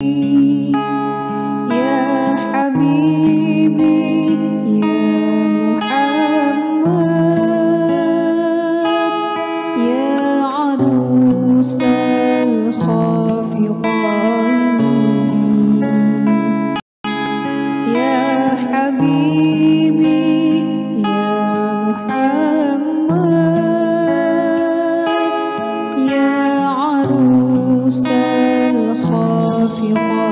حبيبي يا محمد يا عروس الخافقين يا حبيبي 废话。